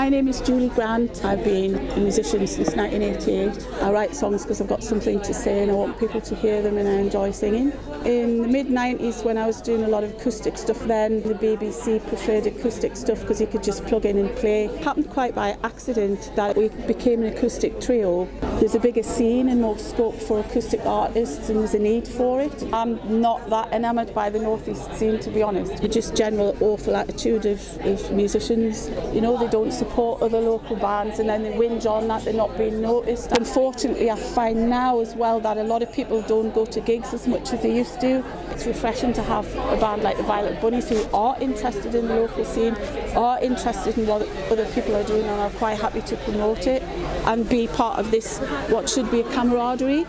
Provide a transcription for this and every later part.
My name is Julie Grant. I've been a musician since 1988. I write songs because I've got something to say and I want people to hear them and I enjoy singing. In the mid 90s, when I was doing a lot of acoustic stuff, then the BBC preferred acoustic stuff because you could just plug in and play. It happened quite by accident that we became an acoustic trio. There's a bigger scene and more scope for acoustic artists and there's a need for it. I'm not that enamoured by the northeast scene to be honest. Just general awful attitude of, of musicians. You know, they don't support other local bands and then they whinge on that they're not being noticed. Unfortunately, I find now as well that a lot of people don't go to gigs as much as they used to. It's refreshing to have a band like the Violet Bunnies who are interested in the local scene, are interested in what other people are doing and are quite happy to promote it and be part of this, what should be a camaraderie.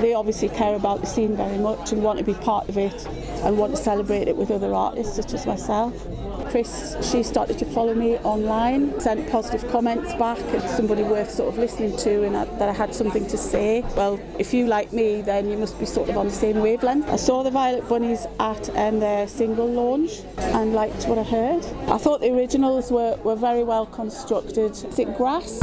They obviously care about the scene very much and want to be part of it and want to celebrate it with other artists such as myself. Chris, she started to follow me online, sent positive comments back and somebody worth sort of listening to and that I had something to say. Well, if you like me, then you must be sort of on the same wavelength. I saw the Violet Bunnies at um, their single launch and liked what I heard. I thought the originals were, were very well constructed. Is it Grass?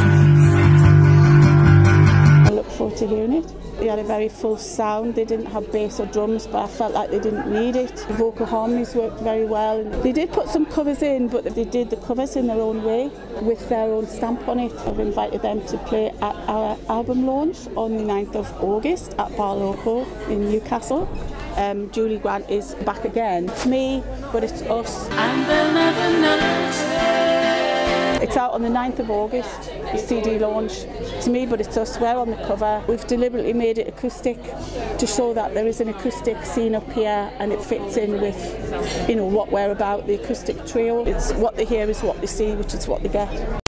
To hearing it. They had a very full sound. They didn't have bass or drums, but I felt like they didn't need it. The vocal harmonies worked very well. They did put some covers in, but they did the covers in their own way with their own stamp on it. I've invited them to play at our album launch on the 9th of August at Bar Loco in Newcastle. Um, Julie Grant is back again. It's me, but it's us. It's out on the 9th of August, the CD launch. To me, but it's us. We're on the cover. We've deliberately made it acoustic to show that there is an acoustic scene up here and it fits in with, you know, what we're about, the acoustic trio. It's what they hear is what they see, which is what they get.